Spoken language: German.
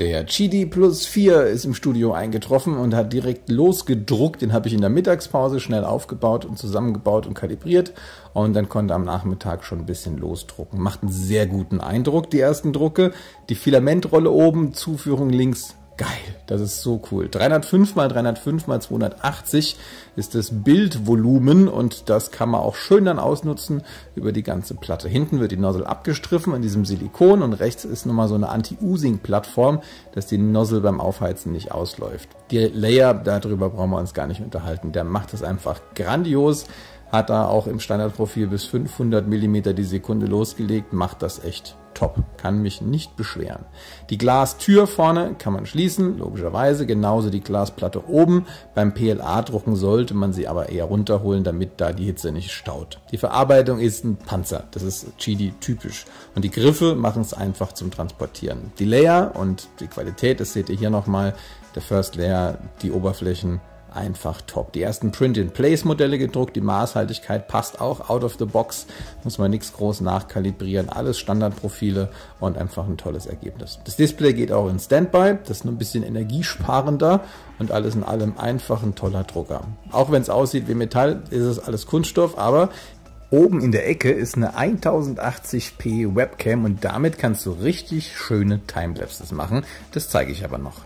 Der GD Plus 4 ist im Studio eingetroffen und hat direkt losgedruckt. Den habe ich in der Mittagspause schnell aufgebaut und zusammengebaut und kalibriert. Und dann konnte am Nachmittag schon ein bisschen losdrucken. Macht einen sehr guten Eindruck, die ersten Drucke. Die Filamentrolle oben, Zuführung links Geil, das ist so cool. 305 mal 305 mal 280 ist das Bildvolumen und das kann man auch schön dann ausnutzen über die ganze Platte. Hinten wird die Nozzle abgestriffen in diesem Silikon und rechts ist nochmal so eine Anti-Oosing-Plattform, dass die Nozzle beim Aufheizen nicht ausläuft. Die Layer, darüber brauchen wir uns gar nicht unterhalten. Der macht das einfach grandios hat da auch im Standardprofil bis 500 mm die Sekunde losgelegt, macht das echt top, kann mich nicht beschweren. Die Glastür vorne kann man schließen, logischerweise, genauso die Glasplatte oben. Beim PLA-Drucken sollte man sie aber eher runterholen, damit da die Hitze nicht staut. Die Verarbeitung ist ein Panzer, das ist Chidi typisch. Und die Griffe machen es einfach zum Transportieren. Die Layer und die Qualität, das seht ihr hier nochmal, der First Layer, die Oberflächen einfach top. Die ersten Print-in-Place-Modelle gedruckt, die Maßhaltigkeit passt auch out of the box, muss man nichts groß nachkalibrieren, alles Standardprofile und einfach ein tolles Ergebnis. Das Display geht auch in Standby, das ist nur ein bisschen energiesparender und alles in allem einfach ein toller Drucker. Auch wenn es aussieht wie Metall, ist es alles Kunststoff, aber Oben in der Ecke ist eine 1080p Webcam und damit kannst du richtig schöne Timelapses machen. Das zeige ich aber noch.